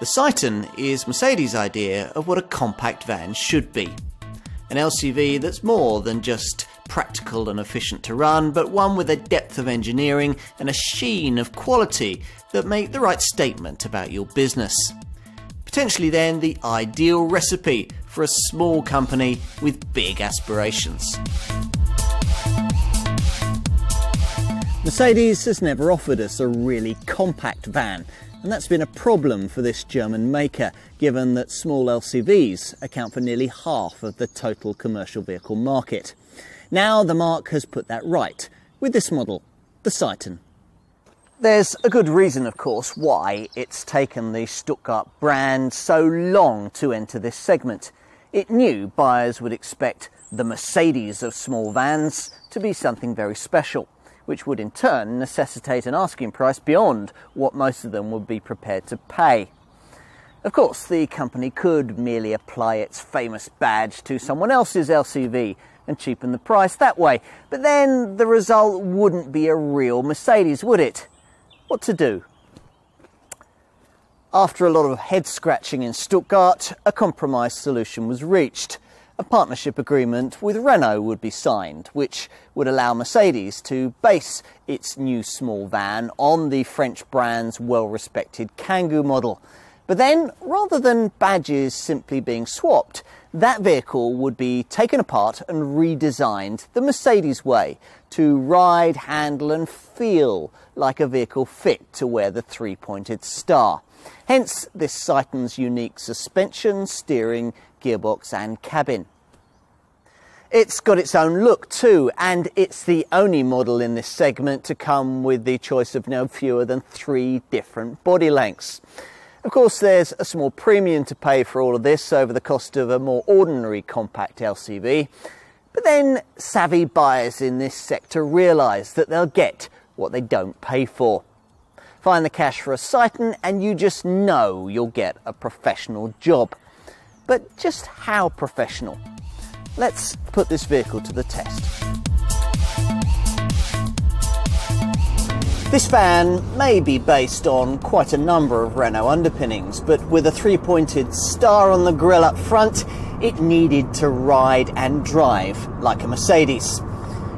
The Citan is Mercedes' idea of what a compact van should be. An LCV that's more than just practical and efficient to run, but one with a depth of engineering and a sheen of quality that make the right statement about your business. Potentially, then, the ideal recipe for a small company with big aspirations. Mercedes has never offered us a really compact van, and that's been a problem for this German maker, given that small LCVs account for nearly half of the total commercial vehicle market. Now the marque has put that right with this model, the Citan. There's a good reason, of course, why it's taken the Stuttgart brand so long to enter this segment. It knew buyers would expect the Mercedes of small vans to be something very special, which would in turn necessitate an asking price beyond what most of them would be prepared to pay. Of course, the company could merely apply its famous badge to someone else's LCV and cheapen the price that way. But then the result wouldn't be a real Mercedes, would it? What to do? After a lot of head scratching in Stuttgart, a compromise solution was reached. A partnership agreement with Renault would be signed, which would allow Mercedes to base its new small van on the French brand's well respected Kangoo model. But then, rather than badges simply being swapped, that vehicle would be taken apart and redesigned the Mercedes way to ride, handle, and feel like a vehicle fit to wear the three pointed star. Hence, this Citan's unique suspension, steering, gearbox, and cabin. It's got its own look too, and it's the only model in this segment to come with the choice of no fewer than three different body lengths. Of course, there's a small premium to pay for all of this over the cost of a more ordinary compact LCV. But then savvy buyers in this sector realise that they'll get what they don't pay for. Find the cash for a Citan and you just know you'll get a professional job. But just how professional? Let's put this vehicle to the test. This van may be based on quite a number of Renault underpinnings, but with a three-pointed star on the grille up front, it needed to ride and drive like a Mercedes.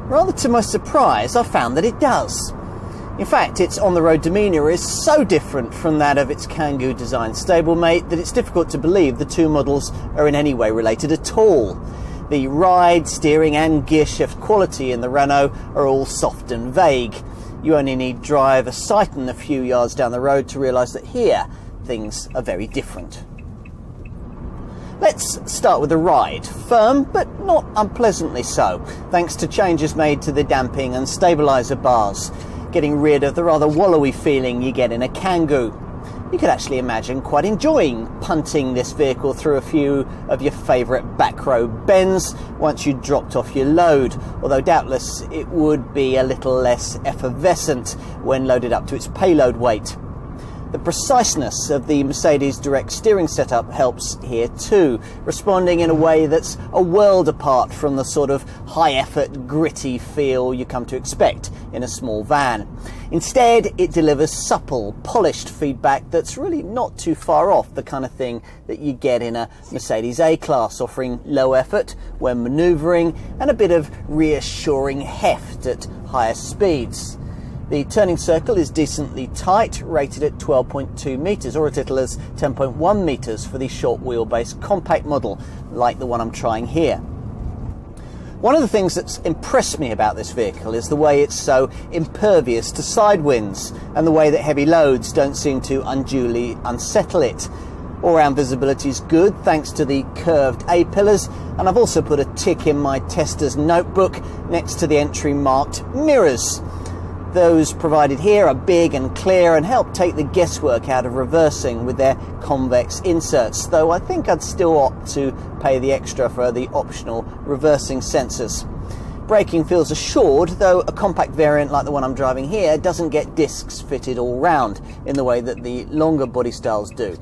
Rather to my surprise, I found that it does. In fact, its on-the-road demeanour is so different from that of its Kangoo design stablemate that it's difficult to believe the two models are in any way related at all. The ride, steering and gearshift quality in the Renault are all soft and vague, you only need drive a Citan a few yards down the road to realise that here things are very different. Let's start with the ride. Firm, but not unpleasantly so, thanks to changes made to the damping and stabiliser bars, getting rid of the rather wallowy feeling you get in a Kangoo you could actually imagine quite enjoying punting this vehicle through a few of your favourite back row bends once you dropped off your load, although doubtless it would be a little less effervescent when loaded up to its payload weight. The preciseness of the Mercedes direct steering setup helps here too, responding in a way that's a world apart from the sort of high effort, gritty feel you come to expect in a small van. Instead, it delivers supple, polished feedback that's really not too far off the kind of thing that you get in a Mercedes A-Class, offering low effort when manoeuvring and a bit of reassuring heft at higher speeds. The turning circle is decently tight, rated at 12.2 metres, or as little as 10.1 metres for the short wheelbase compact model, like the one I'm trying here. One of the things that's impressed me about this vehicle is the way it's so impervious to side winds and the way that heavy loads don't seem to unduly unsettle it. All round visibility is good thanks to the curved A-pillars and I've also put a tick in my tester's notebook next to the entry marked mirrors. Those provided here are big and clear and help take the guesswork out of reversing with their convex inserts, though I think I'd still opt to pay the extra for the optional reversing sensors. Braking feels assured, though a compact variant like the one I'm driving here doesn't get discs fitted all round in the way that the longer body styles do.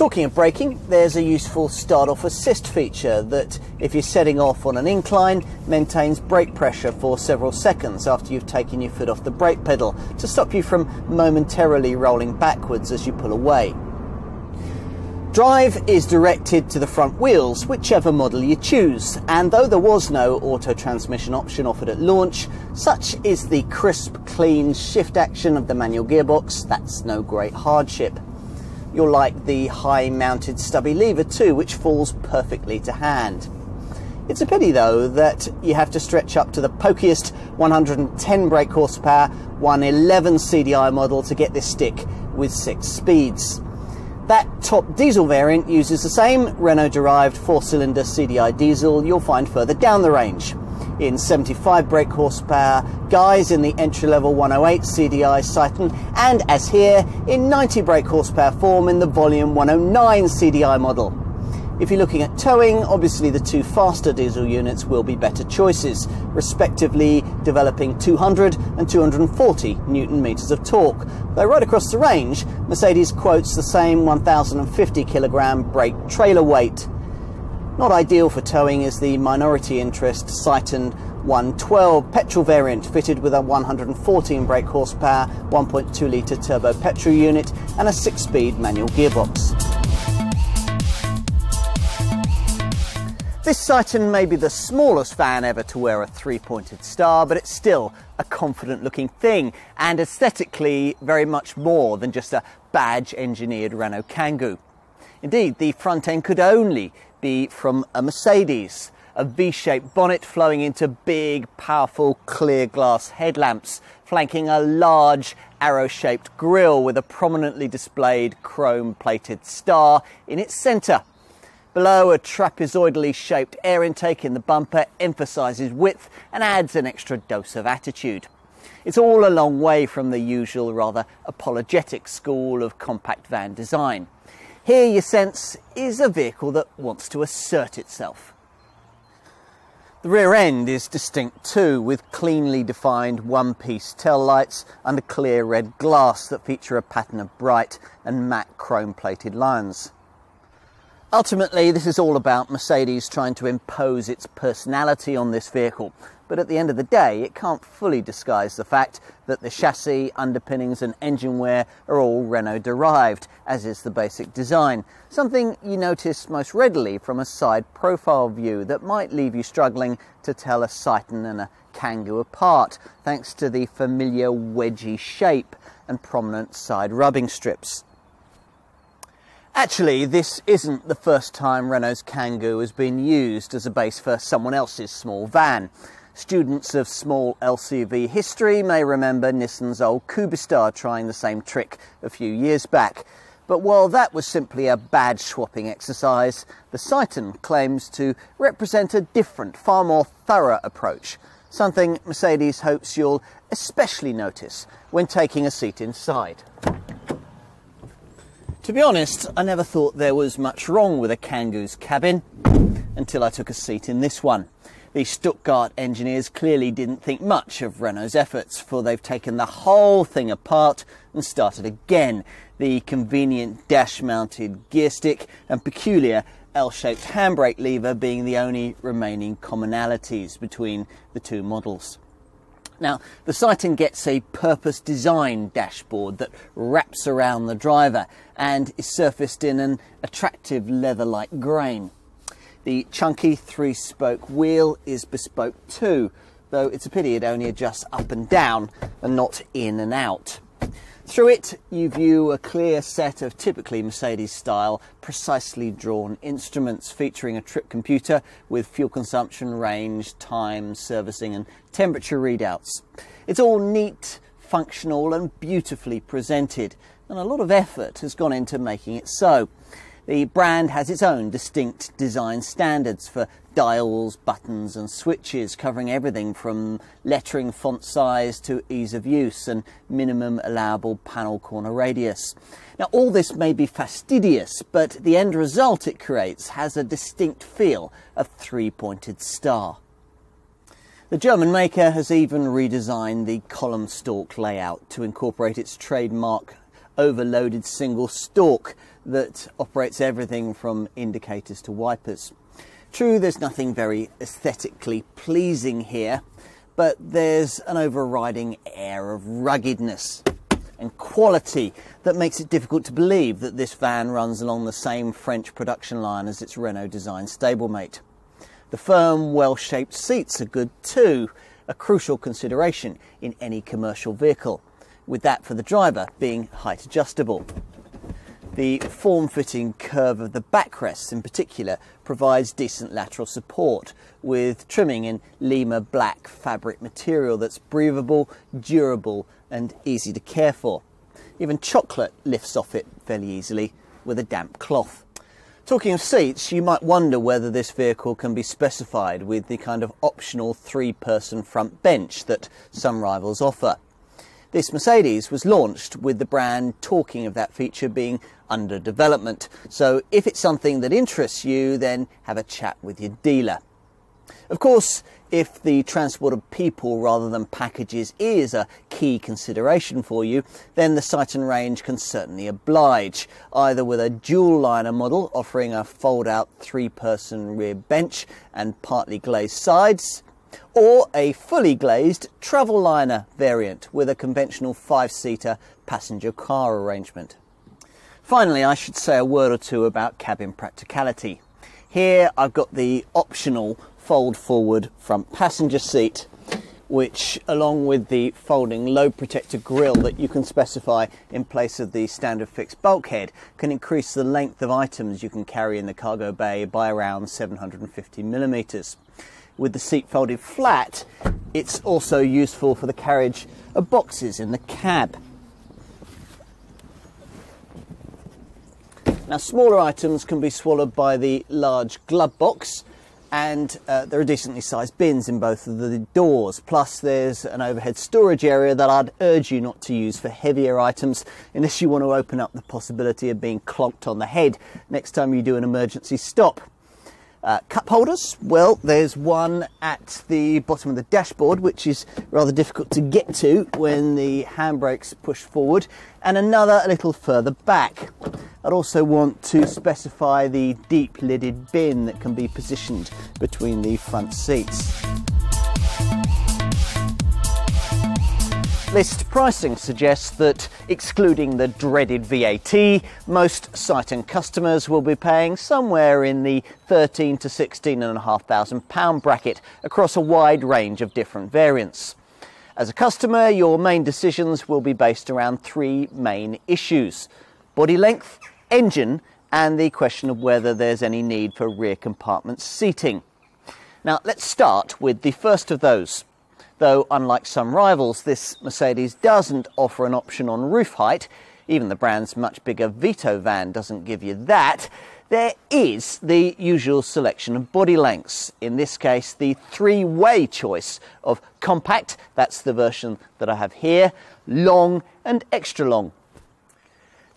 Talking of braking, there's a useful start-off assist feature that, if you're setting off on an incline, maintains brake pressure for several seconds after you've taken your foot off the brake pedal to stop you from momentarily rolling backwards as you pull away. drive is directed to the front wheels, whichever model you choose, and though there was no auto transmission option offered at launch, such is the crisp, clean shift action of the manual gearbox, that's no great hardship. You'll like the high mounted stubby lever too, which falls perfectly to hand. It's a pity though that you have to stretch up to the pokiest 110 brake horsepower 111 CDI model to get this stick with six speeds. That top diesel variant uses the same Renault-derived four-cylinder CDI diesel you'll find further down the range. In 75 brake horsepower, guys in the entry-level 108 CDI Citan, and as here, in 90 brake horsepower form in the volume 109 CDI model. If you're looking at towing, obviously the two faster diesel units will be better choices, respectively developing 200 and 240 newton meters of torque. Though right across the range, Mercedes quotes the same 1050 kilogram brake trailer weight. Not ideal for towing is the minority interest Citan 112 petrol variant fitted with a 114 brake horsepower, 1.2 litre turbo petrol unit and a 6-speed manual gearbox. This Citan may be the smallest van ever to wear a three-pointed star, but it's still a confident looking thing and aesthetically very much more than just a badge engineered Renault Kangoo. Indeed, the front end could only be from a Mercedes, a V-shaped bonnet flowing into big, powerful clear glass headlamps, flanking a large arrow-shaped grille with a prominently displayed chrome-plated star in its centre. Below, a trapezoidally shaped air intake in the bumper emphasises width and adds an extra dose of attitude. It's all a long way from the usual rather apologetic school of compact van design. Here you sense is a vehicle that wants to assert itself. The rear end is distinct too, with cleanly defined one-piece tail lights under clear red glass that feature a pattern of bright and matte chrome-plated lines. Ultimately, this is all about Mercedes trying to impose its personality on this vehicle. But at the end of the day, it can't fully disguise the fact that the chassis, underpinnings and engine wear are all Renault derived, as is the basic design. Something you notice most readily from a side profile view that might leave you struggling to tell a Citan and a Kangoo apart, thanks to the familiar wedgy shape and prominent side rubbing strips. Actually, this isn't the first time Renault's Kangoo has been used as a base for someone else's small van. Students of small LCV history may remember Nissan's old Kubistar trying the same trick a few years back. But while that was simply a badge swapping exercise, the Citan claims to represent a different, far more thorough approach, something Mercedes hopes you'll especially notice when taking a seat inside. To be honest, I never thought there was much wrong with a Kangoo's cabin until I took a seat in this one. The Stuttgart engineers clearly didn't think much of Renault's efforts, for they've taken the whole thing apart and started again. The convenient dash mounted gear stick and peculiar L shaped handbrake lever being the only remaining commonalities between the two models. Now, the Citan gets a purpose designed dashboard that wraps around the driver and is surfaced in an attractive leather like grain. The chunky three spoke wheel is bespoke too, though it's a pity it only adjusts up and down and not in and out. Through it, you view a clear set of typically Mercedes style, precisely drawn instruments featuring a trip computer with fuel consumption, range, time, servicing, and temperature readouts. It's all neat, functional, and beautifully presented, and a lot of effort has gone into making it so. The brand has its own distinct design standards for dials, buttons, and switches, covering everything from lettering font size to ease of use and minimum allowable panel corner radius. Now, all this may be fastidious, but the end result it creates has a distinct feel of three pointed star. The German maker has even redesigned the column stalk layout to incorporate its trademark overloaded single stalk that operates everything from indicators to wipers. True, there's nothing very aesthetically pleasing here, but there's an overriding air of ruggedness. and quality that makes it difficult to believe that this van runs along the same French production line as its Renault design stablemate. The firm, well shaped seats are good too, a crucial consideration in any commercial vehicle, with that for the driver being height adjustable. The form fitting curve of the backrests, in particular provides decent lateral support with trimming in Lima black fabric material that's breathable, durable, and easy to care for. Even chocolate lifts off it fairly easily with a damp cloth. Talking of seats, you might wonder whether this vehicle can be specified with the kind of optional three person front bench that some rivals offer. This Mercedes was launched with the brand talking of that feature being under development. So if it's something that interests you, then have a chat with your dealer. Of course, if the transport of people rather than packages is a key consideration for you, then the Citan range can certainly oblige, either with a dual liner model offering a fold out three person rear bench and partly glazed sides, or a fully glazed travel liner variant with a conventional five seater passenger car arrangement. Finally, I should say a word or two about cabin practicality. Here I've got the optional fold forward front passenger seat which along with the folding load protector grille that you can specify in place of the standard fixed bulkhead can increase the length of items you can carry in the cargo bay by around 750 millimeters with the seat folded flat, it's also useful for the carriage of boxes in the cab. Now, smaller items can be swallowed by the large glove box, and uh, there are decently sized bins in both of the doors. Plus, there's an overhead storage area that I'd urge you not to use for heavier items unless you want to open up the possibility of being clonked on the head next time you do an emergency stop. Uh, cup holders, well, there's one at the bottom of the dashboard, which is rather difficult to get to when the handbrakes push forward, and another a little further back. I'd also want to specify the deep lidded bin that can be positioned between the front seats. List pricing suggests that, excluding the dreaded VAT, most Citan customers will be paying somewhere in the 13 to 16,500 pound bracket across a wide range of different variants. As a customer, your main decisions will be based around three main issues body length, engine, and the question of whether there's any need for rear compartment seating. Now, let's start with the first of those though unlike some rivals, this Mercedes doesn't offer an option on roof height. Even the brand's much bigger Vito van doesn't give you that. There is the usual selection of body lengths. In this case, the three-way choice of compact, that's the version that I have here, long and extra long.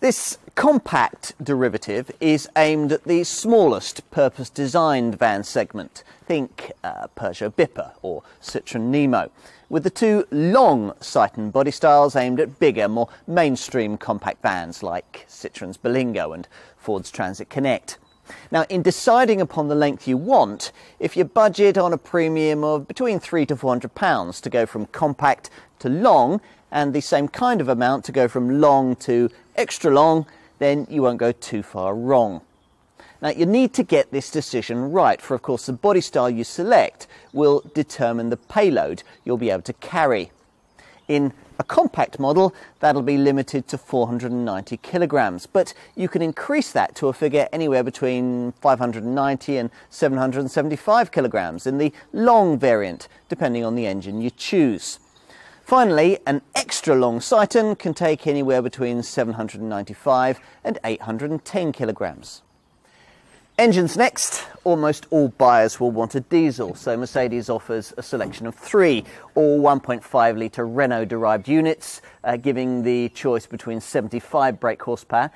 This compact derivative is aimed at the smallest purpose designed van segment. Think uh, Peugeot Bipper or Citroën Nemo. With the two long Citan body styles aimed at bigger, more mainstream compact vans like Citroën's Berlingo and Ford's Transit Connect. Now, in deciding upon the length you want, if you budget on a premium of between three to four hundred pounds to go from compact to long, and the same kind of amount to go from long to extra long, then you won't go too far wrong. Now, you need to get this decision right, for of course, the body style you select will determine the payload you'll be able to carry. In a compact model, that'll be limited to 490 kilograms, but you can increase that to a figure anywhere between 590 and 775 kilograms in the long variant, depending on the engine you choose. Finally, an extra long Citan can take anywhere between 795 and 810 kilograms. Engines next. Almost all buyers will want a diesel, so Mercedes offers a selection of three, all 1.5 litre Renault derived units, uh, giving the choice between 75 brake horsepower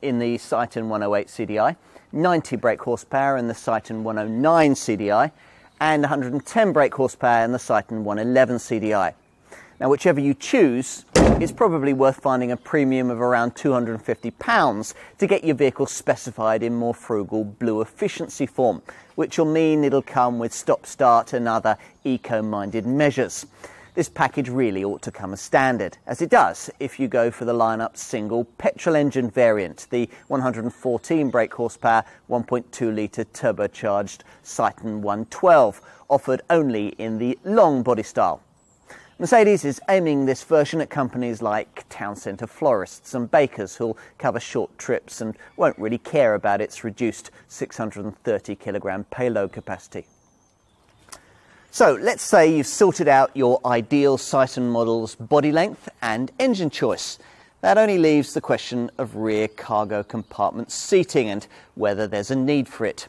in the Citan 108 CDI, 90 brake horsepower in the Citan 109 CDI, and 110 brake horsepower in the Citan 111 CDI. Now, whichever you choose, it's probably worth finding a premium of around £250 to get your vehicle specified in more frugal blue efficiency form, which will mean it'll come with stop start and other eco minded measures. this package really ought to come as standard, as it does if you go for the lineup single petrol engine variant, the 114 brake horsepower, 1.2 litre turbocharged Citan 112, offered only in the long body style. Mercedes is aiming this version at companies like town centre florists and bakers who'll cover short trips and won't really care about its reduced 630 kilogram payload capacity. So let's say you've sorted out your ideal Citan model's body length and engine choice. That only leaves the question of rear cargo compartment seating and whether there's a need for it.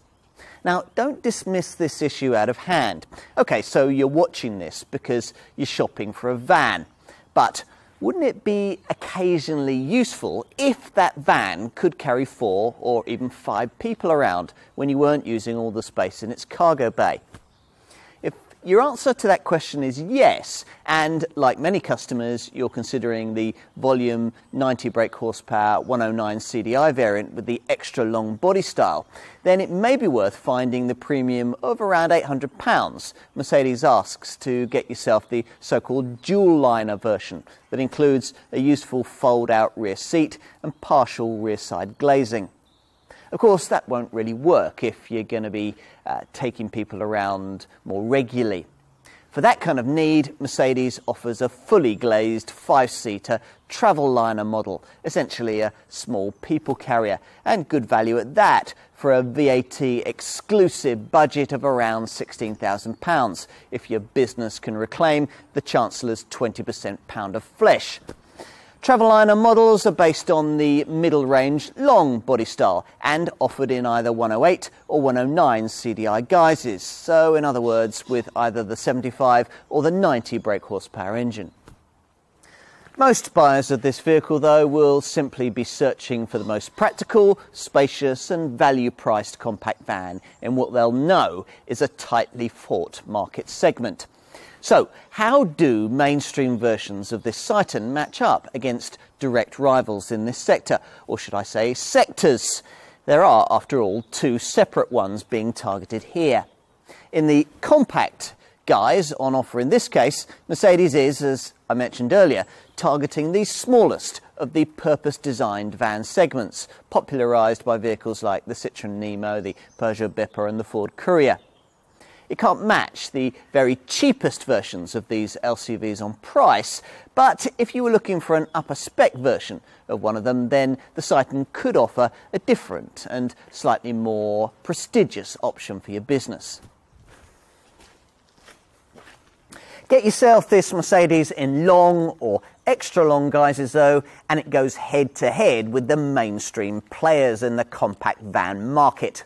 Now, don't dismiss this issue out of hand. Okay, so you're watching this because you're shopping for a van. But wouldn't it be occasionally useful if that van could carry four or even five people around when you weren't using all the space in its cargo bay? Your answer to that question is yes, and like many customers, you're considering the volume 90 brake horsepower 109 CDI variant with the extra long body style, then it may be worth finding the premium of around £800. Mercedes asks to get yourself the so called dual liner version that includes a useful fold out rear seat and partial rear side glazing. Of course, that won't really work if you're going to be uh, taking people around more regularly. For that kind of need, Mercedes offers a fully glazed five seater travel liner model, essentially a small people carrier, and good value at that for a VAT exclusive budget of around £16,000 if your business can reclaim the Chancellor's 20% pound of flesh. Travelliner models are based on the middle range long body style and offered in either 108 or 109 CDI guises, so in other words, with either the 75 or the 90 brake horsepower engine. Most buyers of this vehicle, though, will simply be searching for the most practical, spacious, and value priced compact van in what they'll know is a tightly fought market segment. So, how do mainstream versions of this Citan match up against direct rivals in this sector, or should I say sectors? There are, after all, two separate ones being targeted here. In the compact guise on offer in this case, Mercedes is, as I mentioned earlier, targeting the smallest of the purpose designed van segments, popularised by vehicles like the Citroën Nemo, the Peugeot Bipper, and the Ford Courier. It can't match the very cheapest versions of these LCVs on price, but if you were looking for an upper spec version of one of them, then the Citan could offer a different and slightly more prestigious option for your business. Get yourself this Mercedes in long or extra long guises though, and it goes head to head with the mainstream players in the compact van market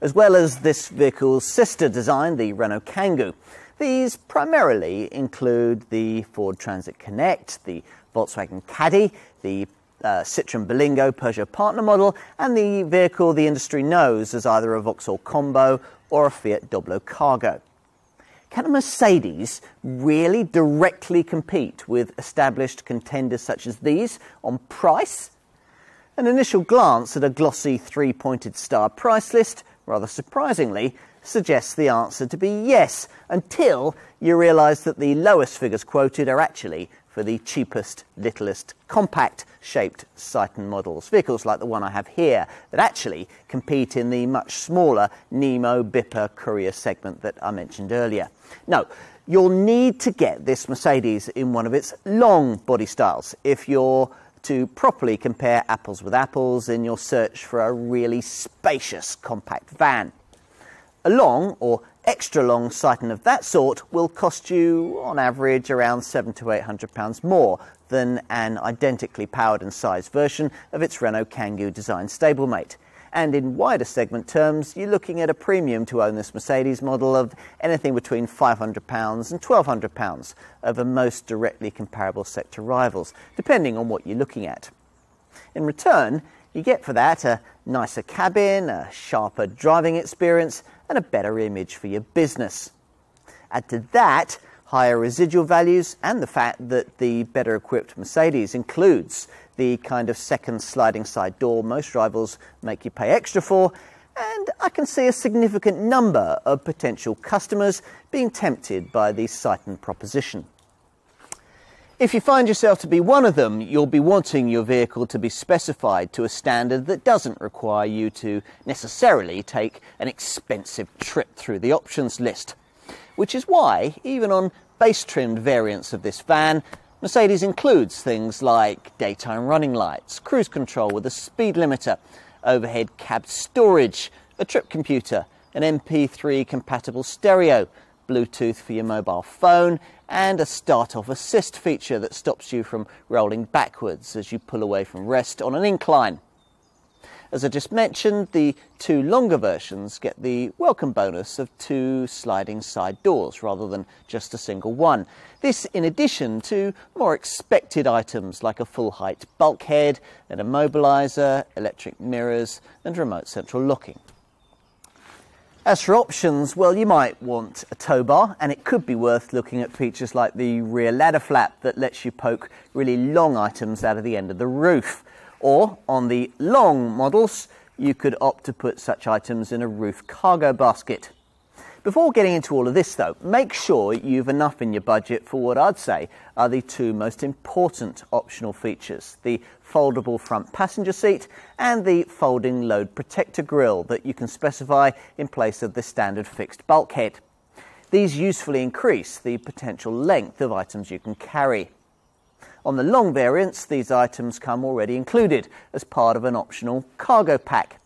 as well as this vehicle's sister design, the Renault Kangoo. These primarily include the Ford Transit Connect, the Volkswagen Caddy, the uh, Citroën Berlingo Peugeot partner model, and the vehicle the industry knows as either a Vauxhall Combo or a Fiat Doblo Cargo. Can a Mercedes really directly compete with established contenders such as these on price? An initial glance at a glossy three pointed star price list rather surprisingly, suggests the answer to be yes, until you realise that the lowest figures quoted are actually for the cheapest, littlest, compact shaped Citan models. Vehicles like the one I have here that actually compete in the much smaller Nemo Bipper Courier segment that I mentioned earlier. No, you'll need to get this Mercedes in one of its long body styles if you're to properly compare apples with apples in your search for a really spacious compact van. A long or extra long Citan of that sort will cost you on average around seven to eight hundred pounds more than an identically powered and sized version of its Renault Kangoo design stablemate. And in wider segment terms, you're looking at a premium to own this Mercedes model of anything between £500 and £1,200 over most directly comparable sector rivals, depending on what you're looking at. In return, you get for that a nicer cabin, a sharper driving experience, and a better image for your business. Add to that higher residual values and the fact that the better equipped Mercedes includes the kind of second sliding side door most rivals make you pay extra for, and I can see a significant number of potential customers being tempted by the Citan proposition. If you find yourself to be one of them, you'll be wanting your vehicle to be specified to a standard that doesn't require you to necessarily take an expensive trip through the options list. Which is why, even on base trimmed variants of this van, Mercedes includes things like daytime running lights, cruise control with a speed limiter, overhead cab storage, a trip computer, an MP3 compatible stereo, Bluetooth for your mobile phone, and a start off assist feature that stops you from rolling backwards as you pull away from rest on an incline. As I just mentioned, the two longer versions get the welcome bonus of two sliding side doors rather than just a single one. This in addition to more expected items like a full height bulkhead, an immobiliser, electric mirrors, and remote central locking. As for options, well, you might want a tow bar, and it could be worth looking at features like the rear ladder flap that lets you poke really long items out of the end of the roof. Or, on the long models, you could opt to put such items in a roof cargo basket. Before getting into all of this, though, make sure you've enough in your budget for what I'd say are the two most important optional features the foldable front passenger seat and the folding load protector grille that you can specify in place of the standard fixed bulkhead. These usefully increase the potential length of items you can carry. On the long variants, these items come already included as part of an optional cargo pack.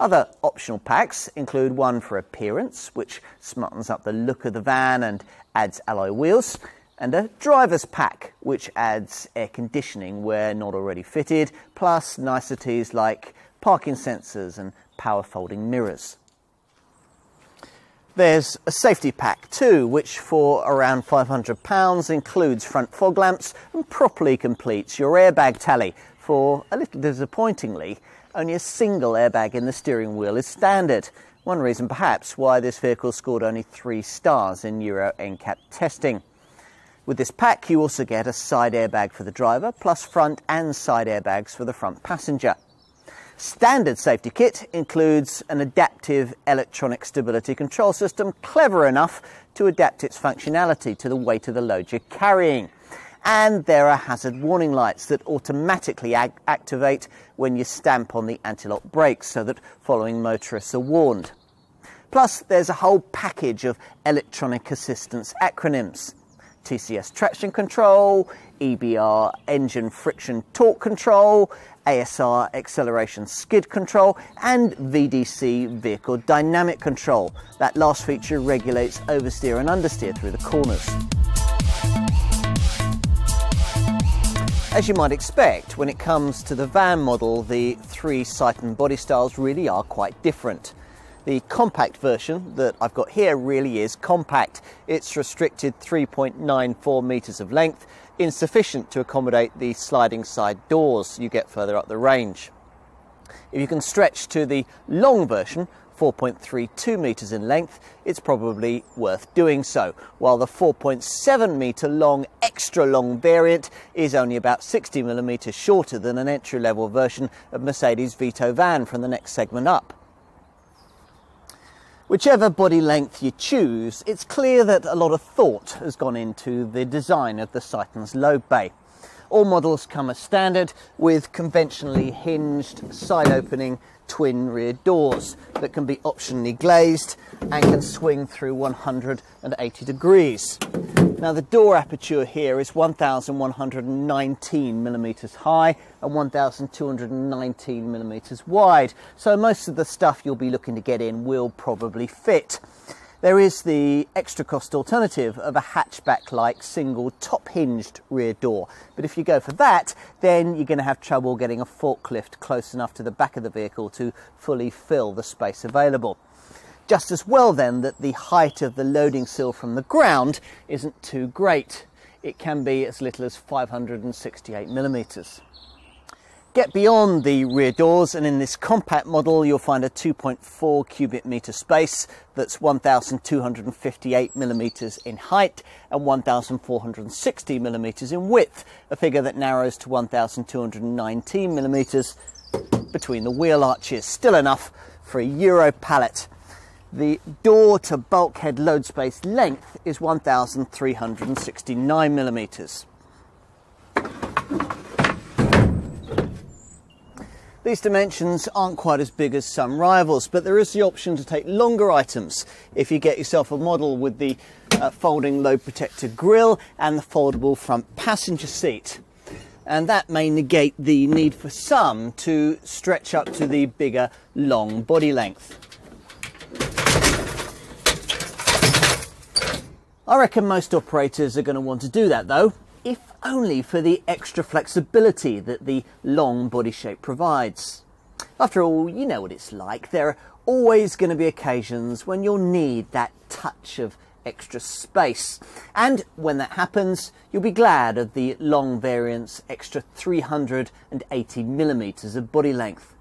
Other optional packs include one for appearance, which smartens up the look of the van and adds alloy wheels, and a driver's pack, which adds air conditioning where not already fitted, plus niceties like parking sensors and power folding mirrors. There's a safety pack too, which for around £500 includes front fog lamps and properly completes your airbag tally for a little disappointingly only a single airbag in the steering wheel is standard. One reason perhaps why this vehicle scored only three stars in Euro NCAP testing. With this pack you also get a side airbag for the driver plus front and side airbags for the front passenger. Standard safety kit includes an adaptive electronic stability control system clever enough to adapt its functionality to the weight of the load you're carrying and there are hazard warning lights that automatically activate when you stamp on the anti-lock brakes so that following motorists are warned. Plus, there's a whole package of electronic assistance acronyms. TCS traction control, EBR engine friction torque control, ASR acceleration skid control, and VDC vehicle dynamic control. That last feature regulates oversteer and understeer through the corners. As you might expect, when it comes to the van model, the three Citan body styles really are quite different. The compact version that I've got here really is compact. It's restricted 3.94 metres of length, insufficient to accommodate the sliding side doors you get further up the range. If you can stretch to the long version, 4.32 metres in length, it's probably worth doing so, while the 4.7 metre long extra long variant is only about 60 millimetres shorter than an entry level version of Mercedes Vito van from the next segment up. Whichever body length you choose, it's clear that a lot of thought has gone into the design of the Citan's load bay. All models come as standard with conventionally hinged side opening twin rear doors that can be optionally glazed and can swing through 180 degrees. Now the door aperture here is 1119 millimeters high and 1219 millimeters wide. So most of the stuff you'll be looking to get in will probably fit. There is the extra cost alternative of a hatchback-like single top-hinged rear door. But if you go for that, then you're going to have trouble getting a forklift close enough to the back of the vehicle to fully fill the space available. Just as well then that the height of the loading sill from the ground isn't too great. It can be as little as 568 millimeters. Get beyond the rear doors and in this compact model you'll find a 2.4 cubic meter space that's 1258 millimeters in height and 1460 millimeters in width, a figure that narrows to 1219 millimeters between the wheel arches, still enough for a Euro pallet. The door to bulkhead load space length is 1369 millimeters. These dimensions aren't quite as big as some rivals, but there is the option to take longer items if you get yourself a model with the uh, folding load protector grille and the foldable front passenger seat. And that may negate the need for some to stretch up to the bigger long body length. I reckon most operators are going to want to do that though, if only for the extra flexibility that the long body shape provides. After all, you know what it's like. There are always going to be occasions when you'll need that touch of extra space. And when that happens, you'll be glad of the long variant's extra 380 millimeters of body length.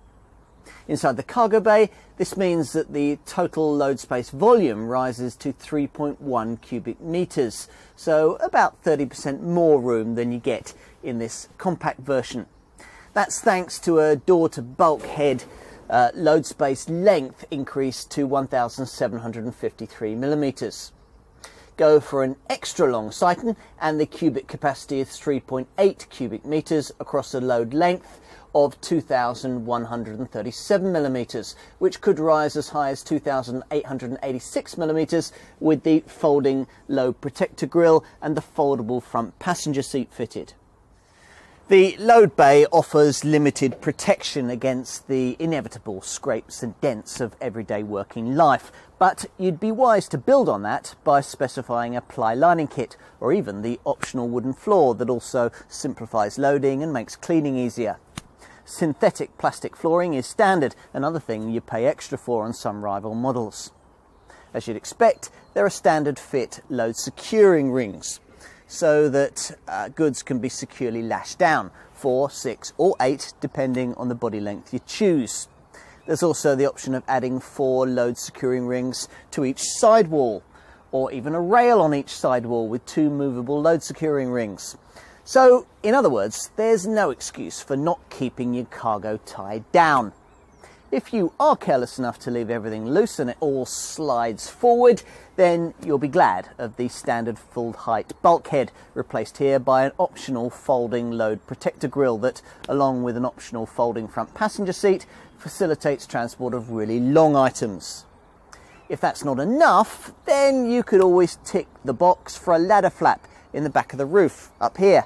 Inside the cargo bay, this means that the total load space volume rises to 3.1 cubic meters, so about 30% more room than you get in this compact version. That's thanks to a door to bulkhead uh, load space length increase to 1,753 millimeters. Go for an extra long Citan and the cubic capacity is 3.8 cubic meters across the load length of 2,137 millimeters, which could rise as high as 2,886 millimeters with the folding load protector grille and the foldable front passenger seat fitted. The load bay offers limited protection against the inevitable scrapes and dents of everyday working life, but you'd be wise to build on that by specifying a ply lining kit or even the optional wooden floor that also simplifies loading and makes cleaning easier. Synthetic plastic flooring is standard, another thing you pay extra for on some rival models. As you'd expect, there are standard fit load securing rings so that uh, goods can be securely lashed down, four, six or eight, depending on the body length you choose. There's also the option of adding four load securing rings to each sidewall, or even a rail on each sidewall with two movable load securing rings. So, in other words, there's no excuse for not keeping your cargo tied down. If you are careless enough to leave everything loose and it all slides forward, then you'll be glad of the standard full height bulkhead, replaced here by an optional folding load protector grille that, along with an optional folding front passenger seat, facilitates transport of really long items. If that's not enough, then you could always tick the box for a ladder flap in the back of the roof, up here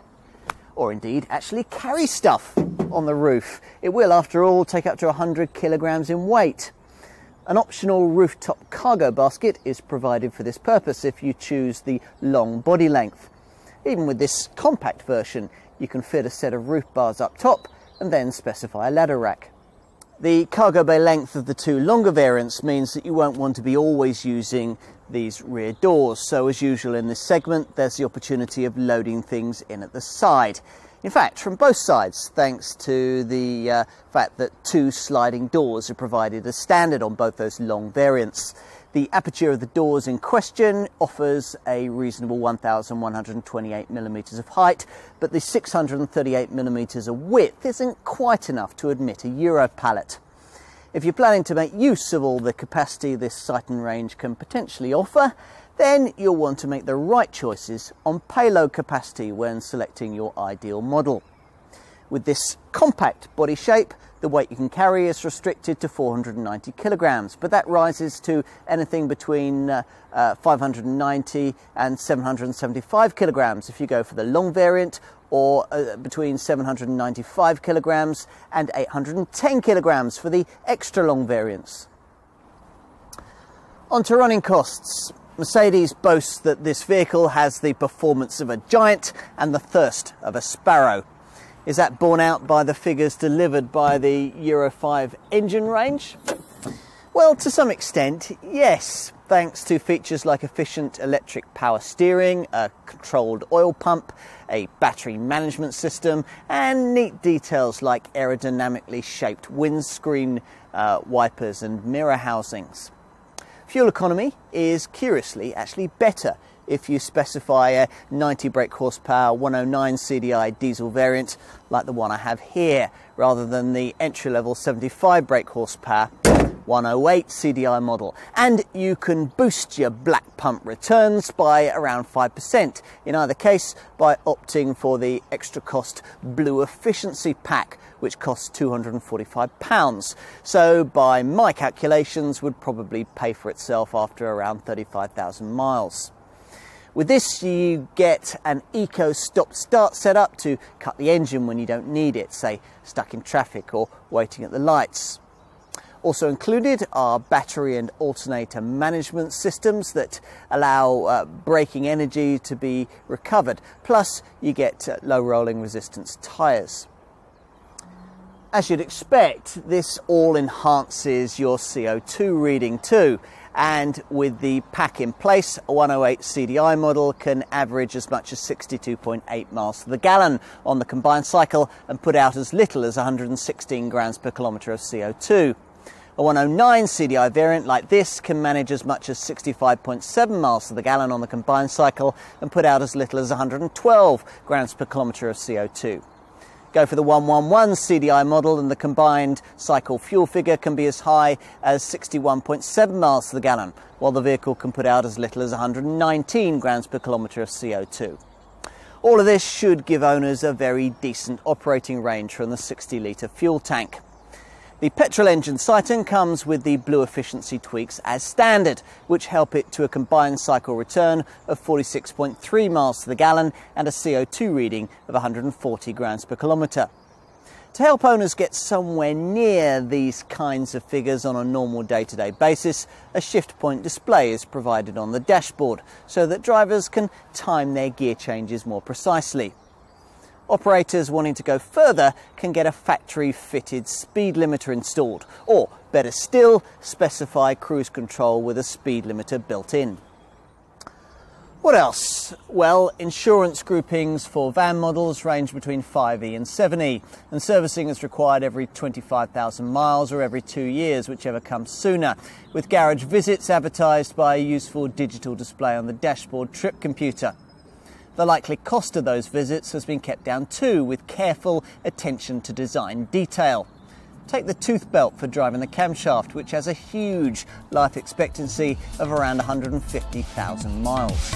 or indeed actually carry stuff on the roof. It will, after all, take up to 100 kilograms in weight. An optional rooftop cargo basket is provided for this purpose if you choose the long body length. Even with this compact version, you can fit a set of roof bars up top and then specify a ladder rack. The cargo bay length of the two longer variants means that you won't want to be always using these rear doors. So as usual in this segment, there's the opportunity of loading things in at the side. In fact, from both sides, thanks to the uh, fact that two sliding doors are provided as standard on both those long variants. The aperture of the doors in question offers a reasonable 1,128 millimetres of height, but the 638 millimetres of width isn't quite enough to admit a Euro pallet. If you're planning to make use of all the capacity this Citan range can potentially offer, then you'll want to make the right choices on payload capacity when selecting your ideal model. With this compact body shape, the weight you can carry is restricted to 490 kilograms, but that rises to anything between uh, uh, 590 and 775 kilograms if you go for the long variant, or uh, between 795 kilograms and 810 kilograms for the extra long variants. On to running costs. Mercedes boasts that this vehicle has the performance of a giant and the thirst of a sparrow. Is that borne out by the figures delivered by the Euro 5 engine range? Well, to some extent, yes, thanks to features like efficient electric power steering, a controlled oil pump, a battery management system, and neat details like aerodynamically shaped windscreen uh, wipers and mirror housings. Fuel economy is curiously actually better if you specify a 90 brake horsepower 109 CDI diesel variant like the one I have here, rather than the entry level 75 brake horsepower 108 CDI model. And you can boost your black pump returns by around 5%, in either case by opting for the extra cost Blue Efficiency Pack, which costs £245. So by my calculations would probably pay for itself after around 35,000 miles. With this, you get an eco stop start setup to cut the engine when you don't need it, say stuck in traffic or waiting at the lights. Also included are battery and alternator management systems that allow uh, braking energy to be recovered. Plus, you get uh, low rolling resistance tyres. As you'd expect, this all enhances your CO2 reading too and with the pack in place, a 108 CDI model can average as much as 62.8 miles to the gallon on the combined cycle and put out as little as 116 grams per kilometre of CO2. A 109 CDI variant like this can manage as much as 65.7 miles to the gallon on the combined cycle and put out as little as 112 grams per kilometre of CO2. Go for the 111 CDI model and the combined cycle fuel figure can be as high as 61.7 miles to the gallon, while the vehicle can put out as little as 119 grams per kilometre of CO2. All of this should give owners a very decent operating range from the 60 litre fuel tank. The petrol engine Citan comes with the Blue efficiency tweaks as standard, which help it to a combined cycle return of 46.3 miles to the gallon and a CO2 reading of 140 grams per kilometre. To help owners get somewhere near these kinds of figures on a normal day-to-day basis, a shift point display is provided on the dashboard so that drivers can time their gear changes more precisely. Operators wanting to go further can get a factory fitted speed limiter installed, or better still, specify cruise control with a speed limiter built in. What else? Well, insurance groupings for van models range between 5E and 7E, and servicing is required every 25,000 miles or every two years, whichever comes sooner, with garage visits advertised by a useful digital display on the dashboard trip computer. The likely cost of those visits has been kept down too, with careful attention to design detail. Take the tooth belt for driving the camshaft, which has a huge life expectancy of around 150,000 miles.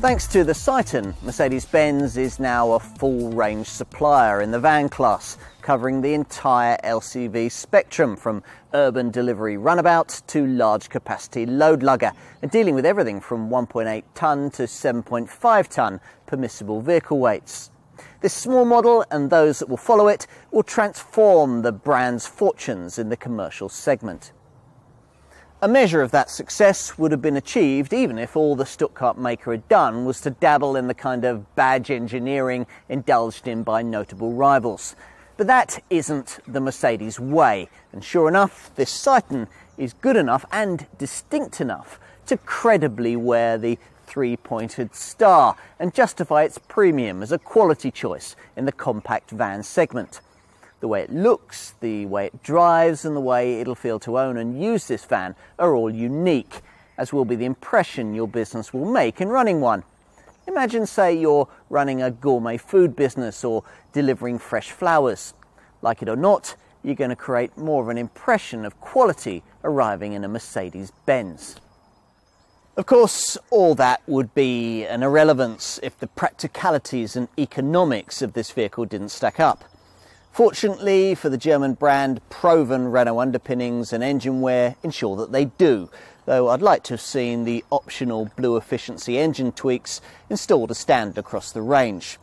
Thanks to the Citan, Mercedes-Benz is now a full-range supplier in the van class, covering the entire LCV spectrum from urban delivery runabout to large capacity load lugger, and dealing with everything from 1.8 tonne to 7.5 tonne permissible vehicle weights. This small model and those that will follow it will transform the brand's fortunes in the commercial segment. A measure of that success would have been achieved even if all the Stuttgart maker had done was to dabble in the kind of badge engineering indulged in by notable rivals. But that isn't the Mercedes way, and sure enough, this Citan is good enough and distinct enough to credibly wear the three pointed star and justify its premium as a quality choice in the compact van segment the way it looks, the way it drives, and the way it'll feel to own and use this van are all unique, as will be the impression your business will make in running one. Imagine, say, you're running a gourmet food business or delivering fresh flowers. Like it or not, you're going to create more of an impression of quality arriving in a Mercedes Benz. Of course, all that would be an irrelevance if the practicalities and economics of this vehicle didn't stack up. Fortunately for the German brand, proven Renault underpinnings and engine wear ensure that they do, though I'd like to have seen the optional blue efficiency engine tweaks installed as standard across the range.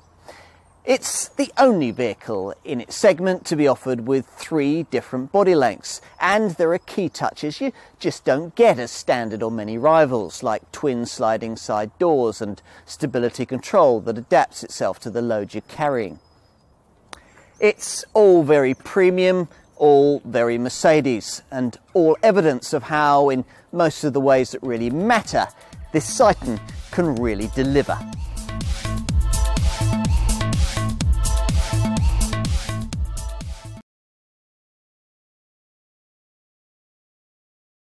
It's the only vehicle in its segment to be offered with three different body lengths, and there are key touches you just don't get as standard on many rivals, like twin sliding side doors and stability control that adapts itself to the load you're carrying. It's all very premium, all very Mercedes, and all evidence of how, in most of the ways that really matter, this Citan can really deliver.